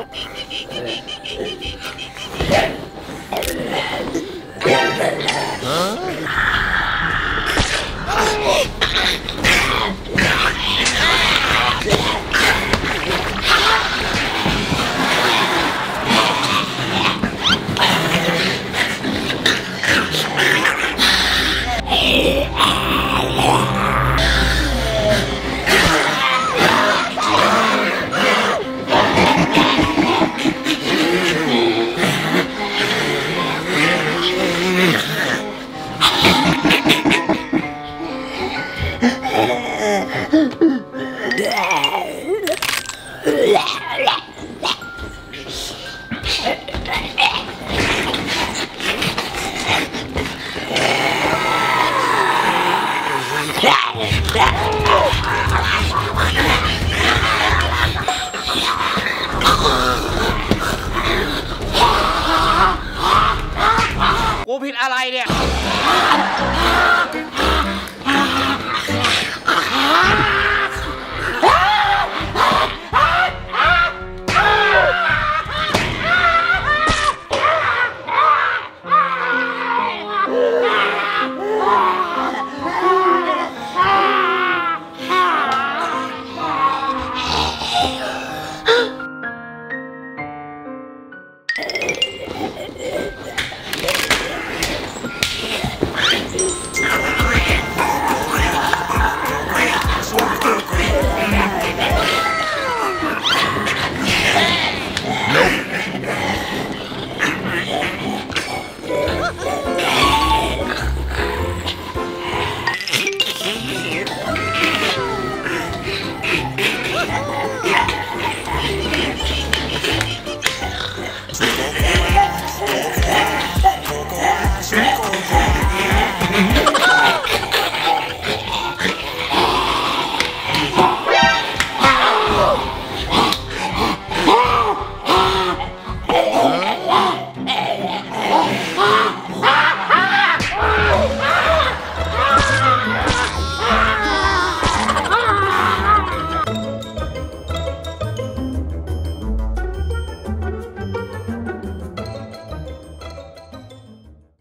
네. 어? กูผิดอะไรเนี่ย Yeah.